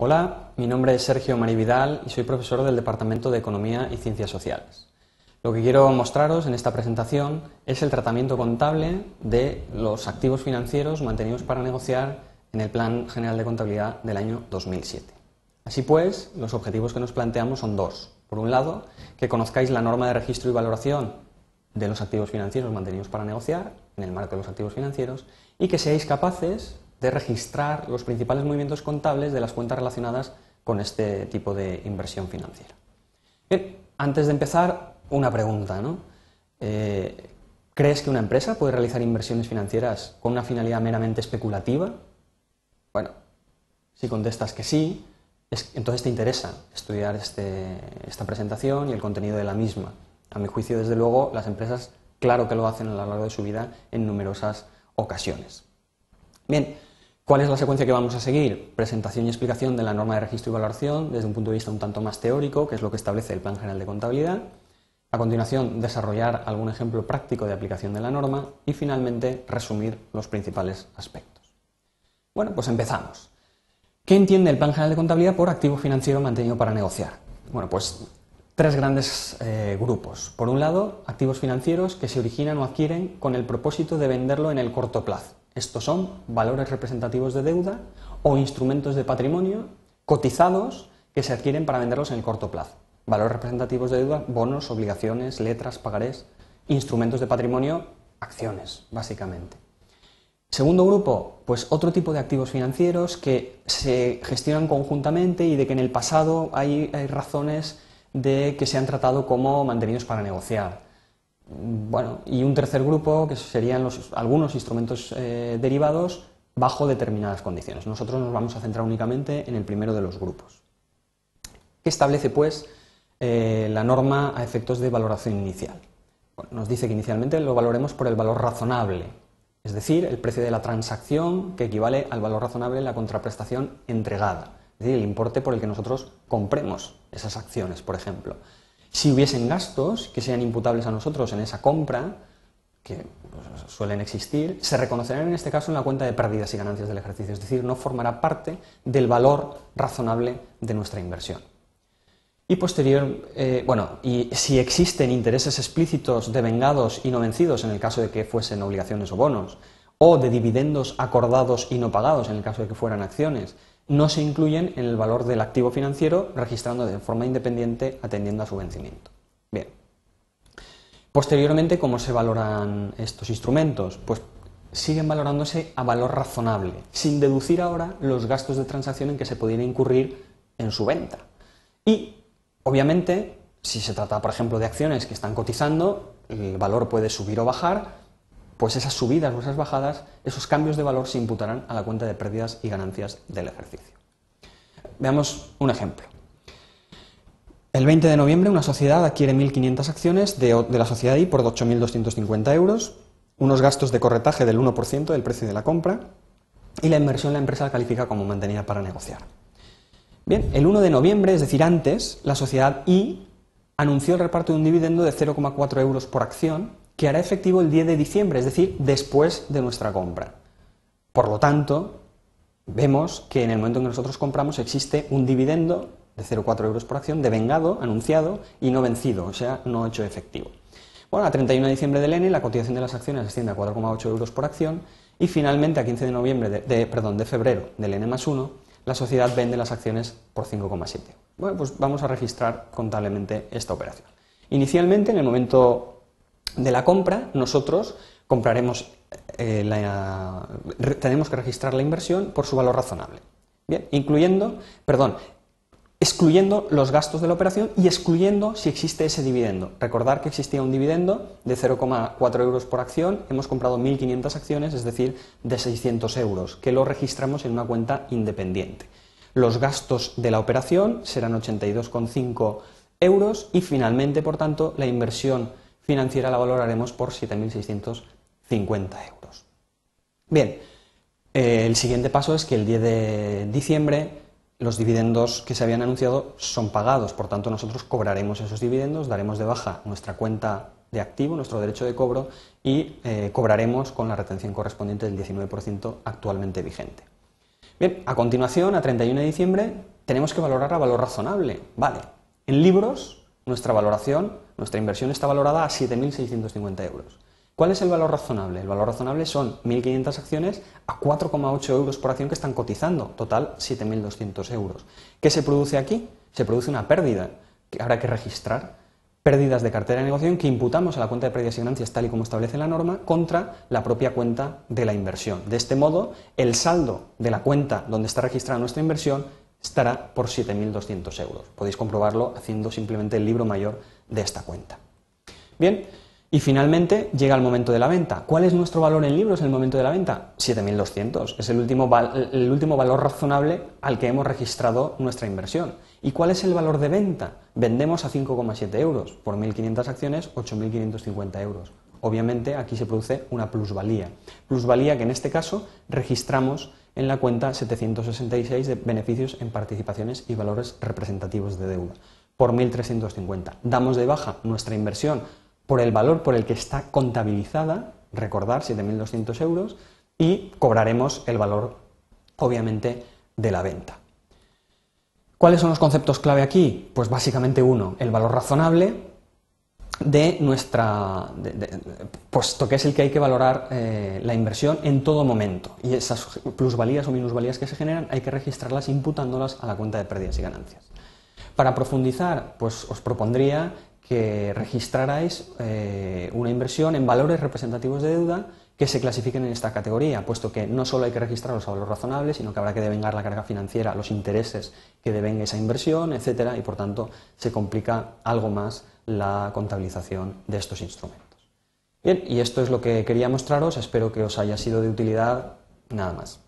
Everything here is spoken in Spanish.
Hola, mi nombre es Sergio Marividal y soy profesor del Departamento de Economía y Ciencias Sociales. Lo que quiero mostraros en esta presentación es el tratamiento contable de los activos financieros mantenidos para negociar en el Plan General de Contabilidad del año 2007. Así pues, los objetivos que nos planteamos son dos. Por un lado, que conozcáis la norma de registro y valoración de los activos financieros mantenidos para negociar en el marco de los activos financieros y que seáis capaces de registrar los principales movimientos contables de las cuentas relacionadas con este tipo de inversión financiera. Bien, antes de empezar, una pregunta, ¿no? Eh, ¿Crees que una empresa puede realizar inversiones financieras con una finalidad meramente especulativa? Bueno, si contestas que sí, entonces te interesa estudiar este, esta presentación y el contenido de la misma. A mi juicio, desde luego, las empresas, claro que lo hacen a lo largo de su vida en numerosas ocasiones. Bien, ¿Cuál es la secuencia que vamos a seguir? Presentación y explicación de la norma de registro y valoración desde un punto de vista un tanto más teórico, que es lo que establece el Plan General de Contabilidad. A continuación, desarrollar algún ejemplo práctico de aplicación de la norma y finalmente resumir los principales aspectos. Bueno, pues empezamos. ¿Qué entiende el Plan General de Contabilidad por activo financiero mantenido para negociar? Bueno, pues tres grandes eh, grupos. Por un lado, activos financieros que se originan o adquieren con el propósito de venderlo en el corto plazo estos son valores representativos de deuda o instrumentos de patrimonio cotizados que se adquieren para venderlos en el corto plazo. Valores representativos de deuda, bonos, obligaciones, letras, pagarés, instrumentos de patrimonio, acciones, básicamente. Segundo grupo, pues otro tipo de activos financieros que se gestionan conjuntamente y de que en el pasado hay, hay razones de que se han tratado como mantenidos para negociar. Bueno, y un tercer grupo que serían algunos instrumentos eh, derivados bajo determinadas condiciones. Nosotros nos vamos a centrar únicamente en el primero de los grupos. ¿Qué establece, pues, eh, la norma a efectos de valoración inicial? nos dice que inicialmente lo valoremos por el valor razonable, es decir, el precio de la transacción que equivale al valor razonable en la contraprestación entregada, es decir, el importe por el que nosotros compremos esas acciones, por ejemplo. Si hubiesen gastos que sean imputables a nosotros en esa compra, que pues, suelen existir, se reconocerán en este caso en la cuenta de pérdidas y ganancias del ejercicio, es decir, no formará parte del valor razonable de nuestra inversión. Y posterior, eh, bueno, y si existen intereses explícitos devengados y no vencidos en el caso de que fuesen obligaciones o bonos, o de dividendos acordados y no pagados en el caso de que fueran acciones, no se incluyen en el valor del activo financiero registrando de forma independiente atendiendo a su vencimiento. Bien. Posteriormente, ¿cómo se valoran estos instrumentos? Pues siguen valorándose a valor razonable, sin deducir ahora los gastos de transacción en que se podrían incurrir en su venta. Y, obviamente, si se trata, por ejemplo, de acciones que están cotizando, el valor puede subir o bajar, pues esas subidas o esas bajadas, esos cambios de valor se imputarán a la cuenta de pérdidas y ganancias del ejercicio. Veamos un ejemplo. El 20 de noviembre una sociedad adquiere 1.500 acciones de, la sociedad I por 8.250 euros, unos gastos de corretaje del 1% del precio de la compra y la inversión la empresa la califica como mantenida para negociar. Bien, el 1 de noviembre, es decir, antes, la sociedad I anunció el reparto de un dividendo de 0,4 euros por acción que hará efectivo el 10 de diciembre, es decir, después de nuestra compra. Por lo tanto, vemos que en el momento en que nosotros compramos existe un dividendo de 0,4 euros por acción devengado, anunciado y no vencido, o sea, no hecho efectivo. Bueno, a 31 de diciembre del N la cotización de las acciones asciende a 4,8 euros por acción y finalmente a 15 de, noviembre de, perdón, de febrero del N más 1 la sociedad vende las acciones por 5,7. Bueno, pues vamos a registrar contablemente esta operación. Inicialmente, en el momento de la compra, nosotros compraremos, eh, tenemos que registrar la inversión por su valor razonable. Bien, incluyendo, perdón, excluyendo los gastos de la operación y excluyendo si existe ese dividendo. Recordar que existía un dividendo de 0,4 euros por acción, hemos comprado 1.500 acciones, es decir, de 600 euros, que lo registramos en una cuenta independiente. Los gastos de la operación serán 82,5 euros y finalmente, por tanto, la inversión financiera la valoraremos por 7.650 euros. Bien, eh, el siguiente paso es que el 10 de diciembre los dividendos que se habían anunciado son pagados, por tanto nosotros cobraremos esos dividendos, daremos de baja nuestra cuenta de activo, nuestro derecho de cobro y eh, cobraremos con la retención correspondiente del 19% actualmente vigente. Bien, a continuación, a 31 de diciembre, tenemos que valorar a valor razonable. Vale, en libros, nuestra valoración, nuestra inversión está valorada a 7.650 euros. ¿Cuál es el valor razonable? El valor razonable son 1.500 acciones a 4,8 euros por acción que están cotizando, total 7.200 euros. ¿Qué se produce aquí? Se produce una pérdida que habrá que registrar. Pérdidas de cartera de negociación que imputamos a la cuenta de pérdidas y ganancias tal y como establece la norma contra la propia cuenta de la inversión. De este modo, el saldo de la cuenta donde está registrada nuestra inversión estará por 7.200 euros. Podéis comprobarlo haciendo simplemente el libro mayor de esta cuenta. Bien, y finalmente llega el momento de la venta. ¿Cuál es nuestro valor en libros en el momento de la venta? 7.200. Es el último, el último valor razonable al que hemos registrado nuestra inversión. ¿Y cuál es el valor de venta? Vendemos a 5,7 euros. Por 1.500 acciones, 8.550 euros. Obviamente aquí se produce una plusvalía. Plusvalía que en este caso registramos en la cuenta 766 de beneficios en participaciones y valores representativos de deuda. Por 1.350. Damos de baja nuestra inversión por el valor por el que está contabilizada, recordar 7.200 euros, y cobraremos el valor, obviamente, de la venta. ¿Cuáles son los conceptos clave aquí? Pues básicamente uno, el valor razonable de nuestra, puesto que es el que hay que valorar eh, la inversión en todo momento. Y esas plusvalías o minusvalías que se generan hay que registrarlas imputándolas a la cuenta de pérdidas y ganancias. Para profundizar, pues os propondría que registrarais eh, una inversión en valores representativos de deuda que se clasifiquen en esta categoría, puesto que no solo hay que registrarlos a valor razonable, sino que habrá que devengar la carga financiera, los intereses que devenga esa inversión, etcétera, y por tanto se complica algo más la contabilización de estos instrumentos. Bien, y esto es lo que quería mostraros, espero que os haya sido de utilidad, nada más.